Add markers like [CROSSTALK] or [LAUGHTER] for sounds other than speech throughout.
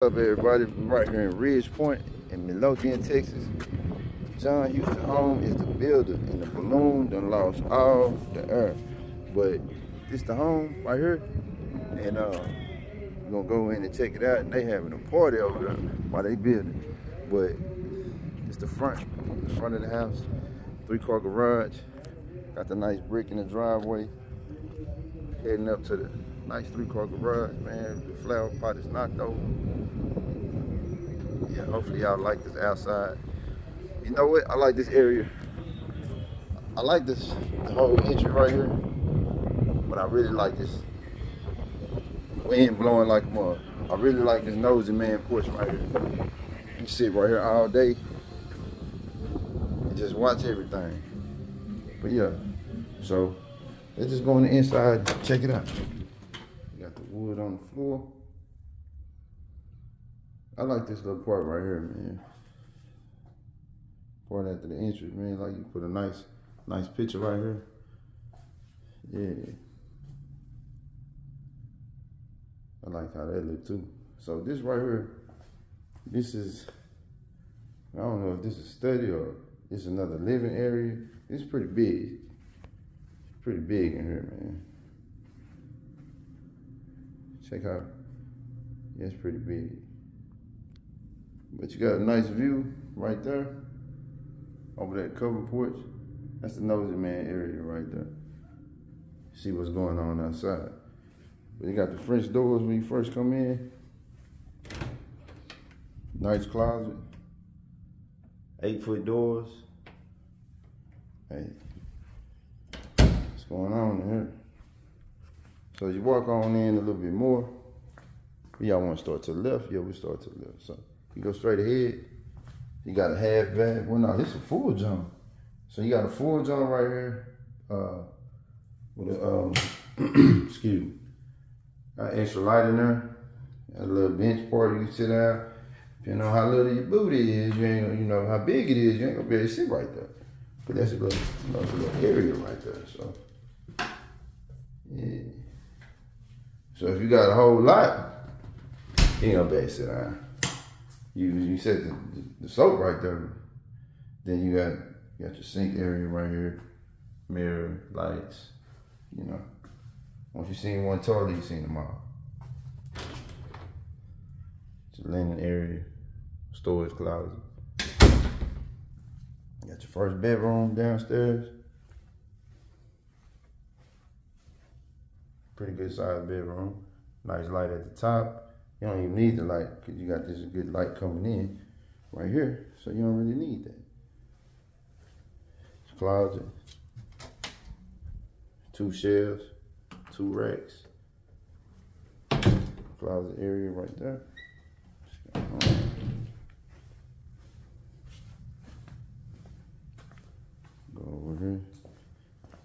up everybody right here in Ridgepoint in Midlothian, Texas. John Houston Home is the builder and the balloon done lost all the air. But this the home right here. And uh we're gonna go in and check it out. And they having a party over there while they building. But it's the front, the front of the house. Three car garage. Got the nice brick in the driveway. Heading up to the nice three car garage, man. The flower pot is knocked over. Yeah, hopefully y'all like this outside. You know what? I like this area. I like this the whole entry right here. But I really like this wind blowing like a mug. I really like this nosy man porch right here. You sit right here all day and just watch everything. But yeah, so let's just go on the inside, check it out. You got the wood on the floor. I like this little part right here, man. Part after the entrance, man. Like you put a nice, nice picture right here. Yeah. I like how that look too. So this right here, this is, I don't know if this is study or it's another living area. It's pretty big. Pretty big in here, man. Check out, yeah, it's pretty big. But you got a nice view right there over that covered porch. That's the nosy man area right there. See what's going on outside. But you got the French doors when you first come in. Nice closet. Eight foot doors. Hey, what's going on in here? So you walk on in a little bit more. We y'all want to start to the left? Yeah, we start to the left. So you go straight ahead. You got a half bath. Well, no, this is a full jump. So you got a full jump right here. Uh, with a, um, [CLEARS THROAT] excuse me. Got extra light in there. A little bench part you can sit down. Depending on how little your booty is, you ain't you know how big it is, you ain't gonna be able to sit right there. But that's a little, you know, a little area right there. So yeah. So if you got a whole lot, you ain't gonna be able to sit down. You you set the, the, soap right there. Then you got you got your sink area right here, mirror, lights, you know. Once you seen one toilet, you seen them all. It's a linen area, storage closet. You got your first bedroom downstairs. Pretty good sized bedroom. Nice light at the top. You don't even need the light because you got this good light coming in right here. So you don't really need that. Closet. Two shelves two racks. Closet area right there. Go over here.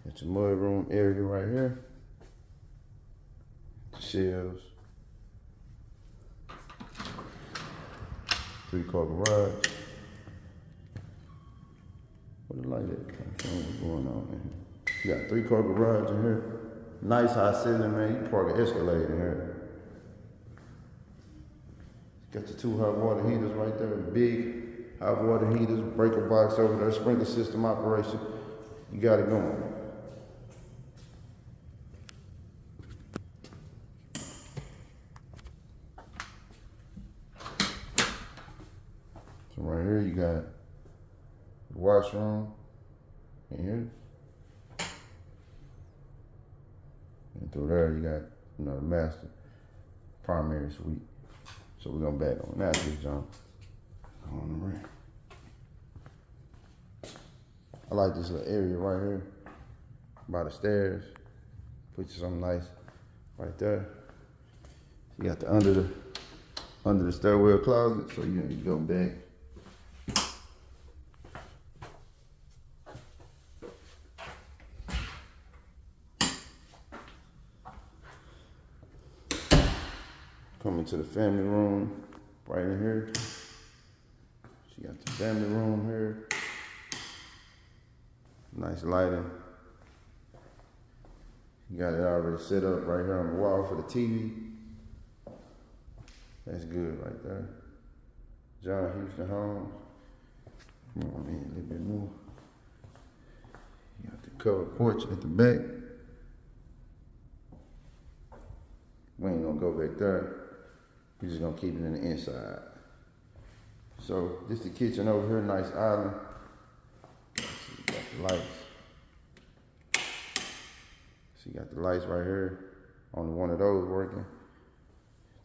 Got your mud room area right here. Shelves. Three car garage. What the light at? What's going on in here? You got three car garage in here. Nice high ceiling, man. You park an Escalade in here. Got your two hot water heaters right there. Big hot water heaters, breaker box over there, sprinkler system operation. You got it going. So right here you got the washroom in here. And through there, you got, you know, the master primary suite. So we're gonna back on that this jump on the ring. I like this little area right here by the stairs. Put you something nice right there. You got the under the under the stairwell closet, so you, you go back Coming to the family room right in here. She got the family room here. Nice lighting. You got it already set up right here on the wall for the TV. That's good right there. John Houston Homes. Come on, man, a little bit more. You got the covered porch at the back. We ain't gonna go back there. We're just gonna keep it in the inside. So this the kitchen over here, nice island. got the lights. So you got the lights right here. Only one of those working.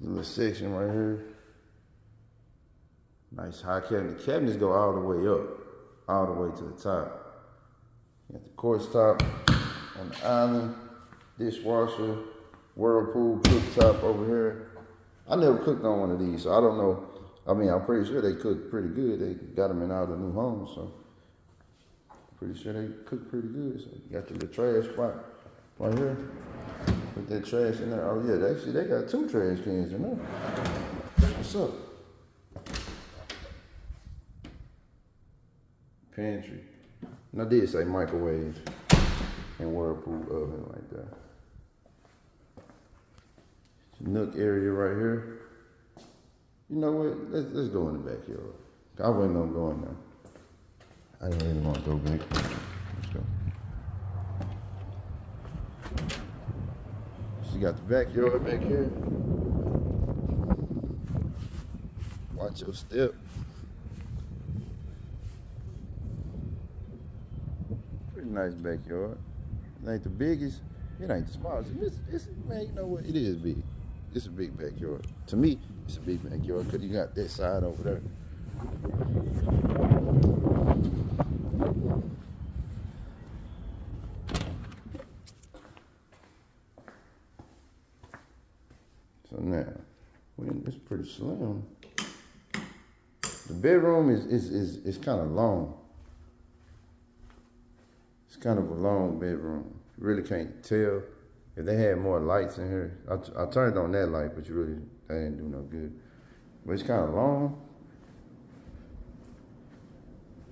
The little section right here. Nice high cabinet. The cabinets go all the way up, all the way to the top. You got the quartz top on the island, dishwasher, whirlpool cooktop over here. I never cooked on one of these, so I don't know. I mean, I'm pretty sure they cook pretty good. They got them in all the new homes, so pretty sure they cook pretty good. So you got the little trash spot right here. Put that trash in there. Oh yeah, they actually they got two trash cans in there. What's up? Pantry. And I did say microwave and whirlpool oven like there. Nook area right here. You know what? Let's, let's go in the backyard. I wasn't gonna go in there. I didn't really want to go back. Let's go. She got the backyard back here. Watch your step. Pretty nice backyard. It ain't the biggest. It ain't the smallest. It's, it's, man, you know what? It is big. It's a big backyard. To me, it's a big backyard because you got that side over there. So now, it's pretty slim. The bedroom is is is, is kind of long. It's kind of a long bedroom. You really can't tell. If they had more lights in here, I, I turned on that light, but you really, that didn't do no good. But it's kind of long.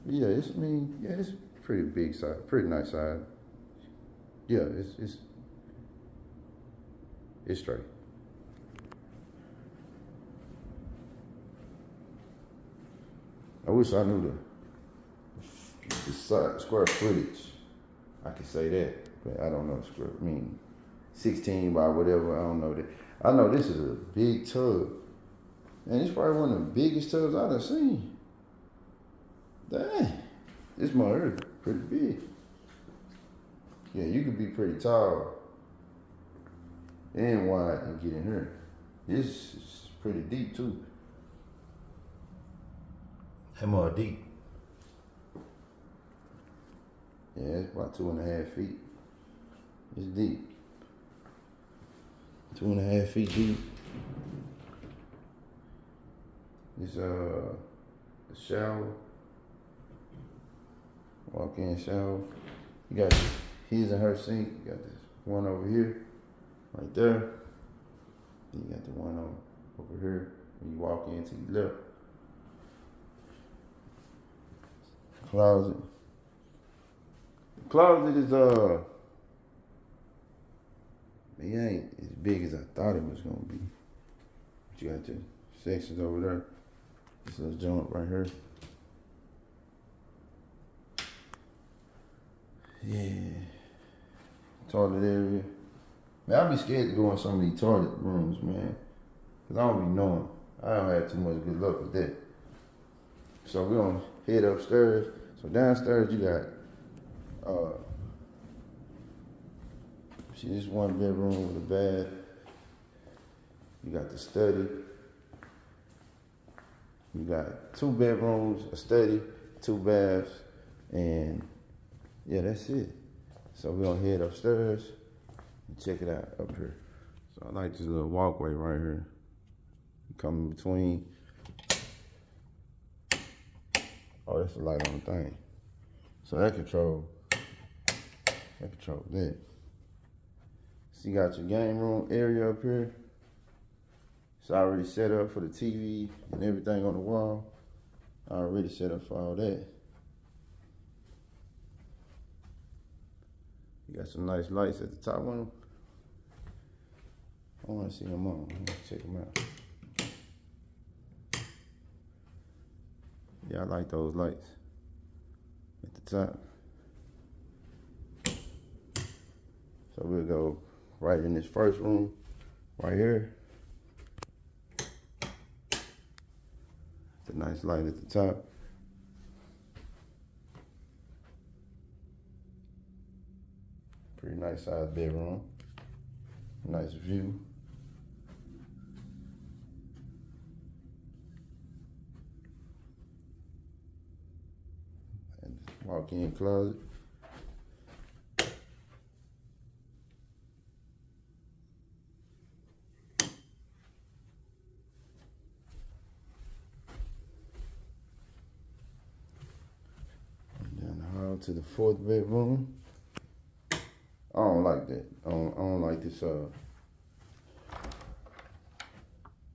Yeah, it's, I mean, yeah, it's pretty big side, pretty nice side. Yeah, it's, it's, it's straight. I wish I knew the, the square footage. I could say that, but I don't know square. I mean, 16 by whatever. I don't know that. I know this is a big tub. And it's probably one of the biggest tubs I've ever seen. Dang. This mother pretty big. Yeah, you could be pretty tall and wide and get in here. This is pretty deep too. That more deep. Yeah, it's about two and a half feet. It's deep. Two and a half feet deep. It's uh, a shower. Walk in shower. You got his and her sink. You got this one over here, right there. Then you got the one over, over here. When you walk in to your left. Closet. The closet is uh it ain't as big as I thought it was gonna be. But you got your sections over there. This little joint right here. Yeah. Toilet area. Man, I'd be scared to go in some of these toilet rooms, man. Cause I don't be knowing. I don't have too much good luck with that. So we're gonna head upstairs. So downstairs you got uh See this one bedroom with a bath. You got the study. You got two bedrooms, a study, two baths, and yeah, that's it. So we're gonna head upstairs and check it out up here. So I like this little walkway right here. Come between. Oh, that's the light on the thing. So that control, that control that. So you got your game room area up here. It's already set up for the TV and everything on the wall. I already set up for all that. You got some nice lights at the top one. them. I want to see them on. Check them out. Yeah, I like those lights at the top. So we'll go right in this first room, right here. It's a nice light at the top. Pretty nice size bedroom. Nice view. And walk-in closet. Hall to the fourth bedroom. I don't like that. I don't, I don't like this, uh,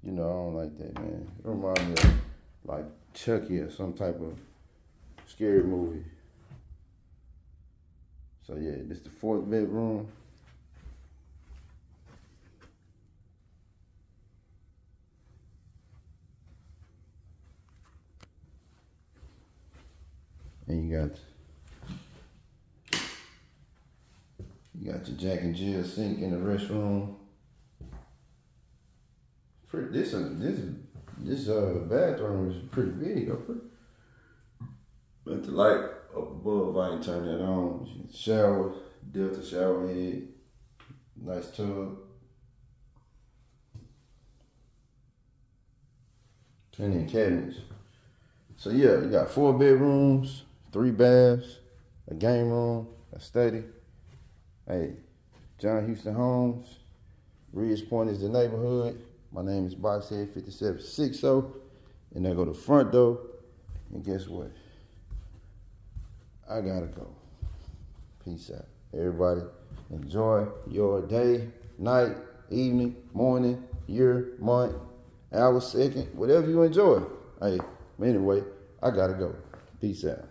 you know, I don't like that, man. It reminds me of like Chucky or some type of scary movie. So yeah, this is the fourth bedroom. And you got you got your Jack and Jill sink in the restroom. Pretty, this uh, this this uh bathroom is pretty big. But the light up above, I ain't turn that on. Shower, Delta shower head, nice tub. Plenty of cabinets. So yeah, you got four bedrooms, three baths, a game room, a study. Hey, John Houston Homes, Ridgepoint is the neighborhood. My name is Boxhead 5760. And I go to front door. And guess what? I gotta go. Peace out. Everybody, enjoy your day, night, evening, morning, year, month, hour, second, whatever you enjoy. Hey, anyway, I gotta go. Peace out.